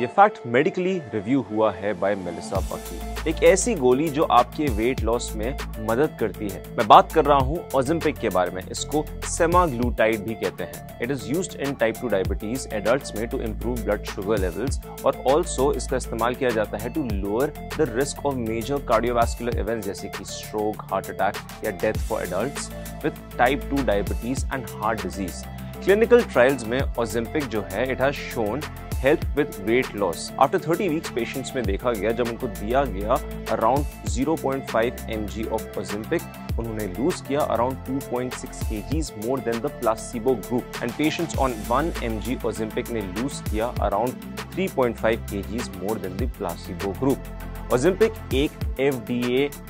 ये fact medically review हुआ है बाय मेलिसा पकी एक ऐसी गोली जो आपके वेट लॉस में मदद करती है। मैं बात कर रहा हूँ ओजिम्पिक के बारे में। इसको सेमाग्लूटाइड भी कहते हैं। It is used in type two diabetes adults में to improve blood sugar levels और ऑल्सो इसका इस्तेमाल किया जाता है to lower the risk of major cardiovascular events जैसे कि स्ट्रोक हार्ट अटैक या death for adults with type two diabetes and heart disease clinical trials में ओजिम्पिक जो है it has shown help with weight loss after 30 weeks patients में देखा गया, जब उनको दिया गया अराउंड 0.5 mg ऑफ़ ओजिम्पिक उन्होंने लूज किया around 2.6 kgs more than the placebo group and patients on 1 mg Ozempic ने लूज किया around 3.5 kgs more than the placebo group Ozempic एक F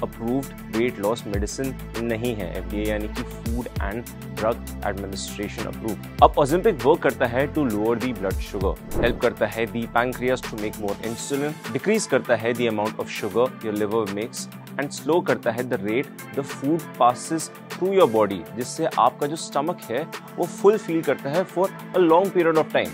approved weight loss medicine नहीं है. FDA यानी कि food and drug administration approve अब Ozempic work करता है to lower the blood sugar help करता है the pancreas to make more insulin decrease करता है the amount of sugar your liver makes and slow करता है the rate the food passes through your body जिससे आपका जो स्टमक है, वो फुल फील करता है for a long period of time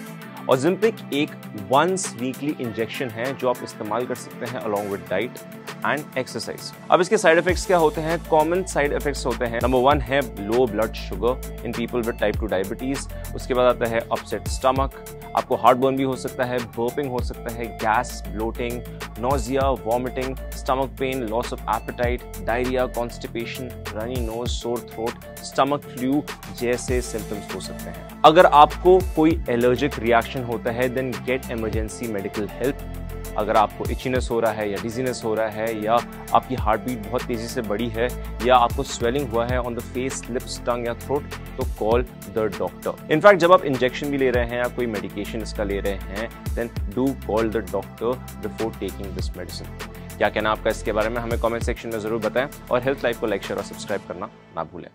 Ozempic एक वंस वीकली इंजेक्शन है जो आप इस्तेमाल कर सकते हैं along with diet and exercise अब इसके साइड इफेक्ट्स क्या होते हैं? कॉमन साइड इफेक्ट्स होते हैं। नंबर वन है low blood sugar in people with type two diabetes उसके बाद आता है अपसेट स्टमक आपको हार्ट बर्न भी हो सकता है बर्पिंग हो सकता है gas bloating nausea vomiting stomach pain loss of appetite diarrhoea constipation runny nose sore throat stomach flu जैसे सिम्टम्स हो सकते हैं। अगर आपको कोई एलर्जिक रिएक्शन होता है then get emergency medical help अगर आपको इचीनेस हो रहा है या डिजीनेस हो रहा है या आपकी हार्ट बीट बहुत तेज़ी से बढ़ी है या आपको स्वेलिंग हुआ है on the face lips tongue या थ्रोट तो कॉल द डॉक्टर इनफैक्ट जब आप इंजेक्शन भी ले रहे हैं या कोई मेडिकेशन इसका ले रहे हैं then do call the doctor before taking this medicine क्या कहना आपका इसके बारे में? हमें कमेंट सेक्शन में ज़रूर बताएँ और हेल्थ लाइफ को लाइक शेयर और सब्सक्राइब करना ना भूलें।